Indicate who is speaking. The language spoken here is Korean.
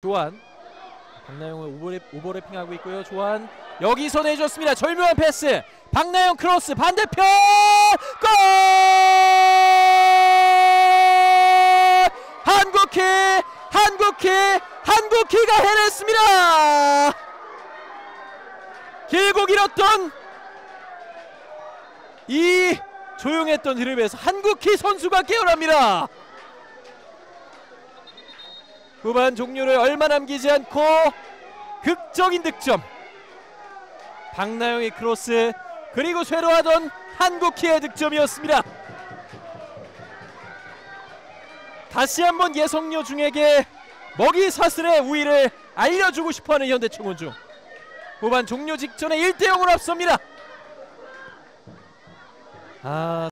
Speaker 1: 조한 박나영을 오버랩, 오버래핑하고 있고요. 조한 여기서 내줬습니다. 절묘한 패스. 박나영 크로스 반대편 골! 한국희 한국희 한국희가 해냈습니다. 길고 길었던 이 조용했던 흐름에서 한국희 선수가 깨어납니다. 후반 종료를 얼마 남기지 않고 극적인 득점. 박나영의 크로스 그리고 쇠로하던 한국희의 득점이었습니다. 다시 한번 예성녀 중에게 먹이 사슬의 우위를 알려주고 싶어하는 현대충원중. 후반 종료 직전에 1대0으로 앞섭니다. 아